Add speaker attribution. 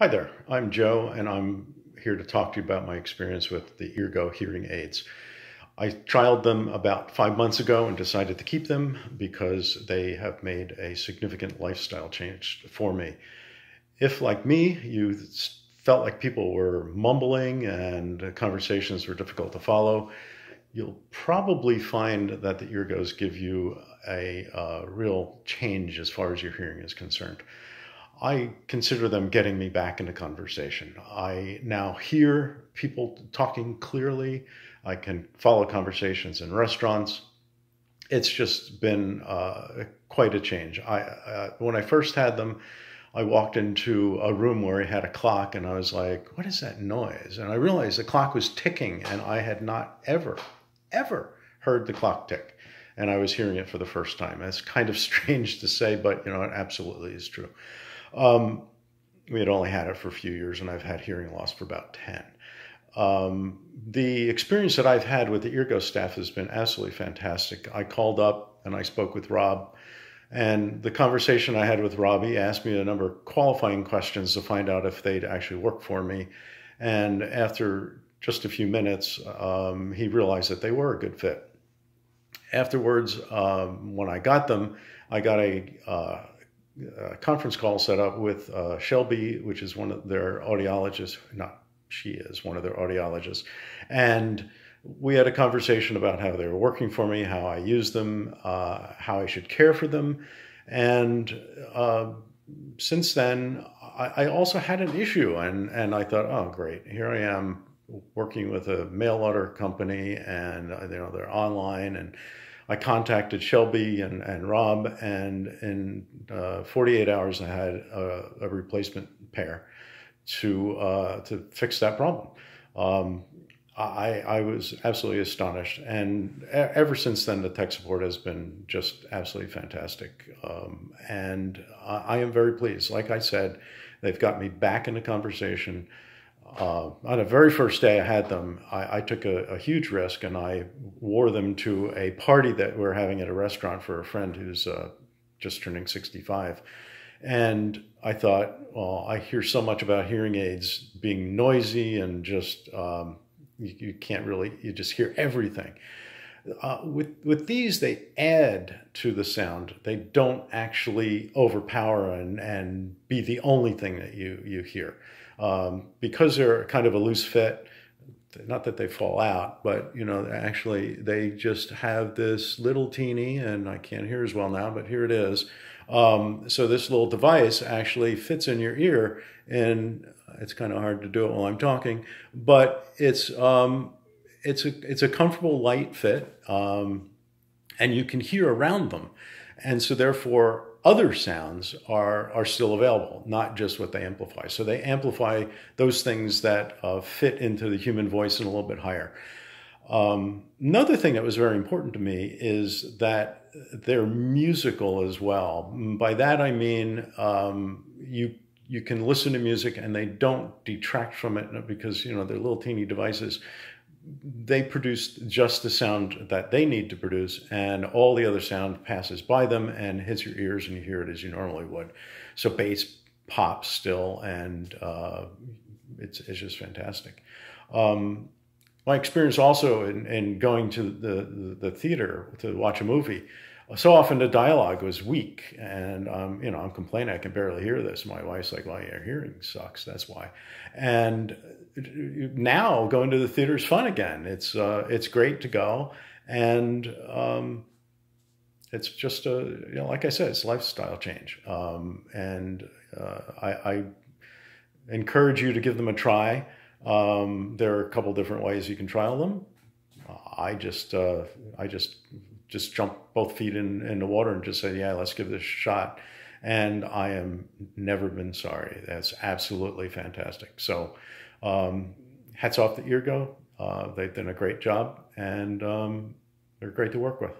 Speaker 1: Hi there, I'm Joe, and I'm here to talk to you about my experience with the Eargo hearing aids. I trialed them about five months ago and decided to keep them because they have made a significant lifestyle change for me. If, like me, you felt like people were mumbling and conversations were difficult to follow, you'll probably find that the Eargos give you a, a real change as far as your hearing is concerned. I consider them getting me back into conversation. I now hear people talking clearly. I can follow conversations in restaurants. It's just been uh, quite a change. I uh, when I first had them, I walked into a room where I had a clock, and I was like, "What is that noise?" And I realized the clock was ticking, and I had not ever, ever heard the clock tick, and I was hearing it for the first time. It's kind of strange to say, but you know, it absolutely is true. Um, we had only had it for a few years, and I've had hearing loss for about 10. Um, the experience that I've had with the Eargo staff has been absolutely fantastic. I called up and I spoke with Rob, and the conversation I had with Rob, he asked me a number of qualifying questions to find out if they'd actually work for me. And after just a few minutes, um, he realized that they were a good fit. Afterwards, um, when I got them, I got a uh, a conference call set up with uh, Shelby, which is one of their audiologists. Not she is one of their audiologists, and we had a conversation about how they were working for me, how I use them, uh, how I should care for them, and uh, since then I, I, also had an issue, and and I thought, oh great, here I am working with a mail order company, and uh, you know they're online and I contacted Shelby and, and Rob, and in uh, 48 hours, I had a, a replacement pair to uh, to fix that problem. Um, I, I was absolutely astonished, and ever since then, the tech support has been just absolutely fantastic. Um, and I, I am very pleased. Like I said, they've got me back in the conversation uh, on the very first day I had them, I, I took a, a, huge risk and I wore them to a party that we're having at a restaurant for a friend who's uh, just turning 65. And I thought, well, I hear so much about hearing aids being noisy and just, um, you, you, can't really, you just hear everything. Uh, with, with these, they add to the sound. They don't actually overpower and, and be the only thing that you, you hear um, because they're kind of a loose fit not that they fall out, but you know, actually they just have this little teeny, and I can't hear as well now, but here it is. Um, so this little device actually fits in your ear, and it's kind of hard to do it while I'm talking, but it's um, it's a it's a comfortable light fit, um, and you can hear around them, and so therefore other sounds are, are still available, not just what they amplify. So they amplify those things that uh, fit into the human voice and a little bit higher. Um, another thing that was very important to me is that they're musical as well. By that I mean um, you you can listen to music and they don't detract from it because you know they're little teeny devices they produce just the sound that they need to produce, and all the other sound passes by them and hits your ears, and you hear it as you normally would. So bass pops still, and uh, it's it's just fantastic. Um, my experience also in, in going to the, the theater to watch a movie so often the dialogue was weak and um, you know i'm complaining i can barely hear this. My wife's like well your hearing sucks that's why. And now going to the theater is fun again. It's uh, it's great to go and um, it's just a you know like i said it's lifestyle change. Um, and uh, I, I, encourage you to give them a try. Um, there are a couple different ways you can trial them. I just uh, i just just jump both feet in, in the water and just say, yeah, let's give this a shot. And I am never been sorry. That's absolutely fantastic. So um, hats off to Eargo. Uh, they've done a great job and um, they're great to work with.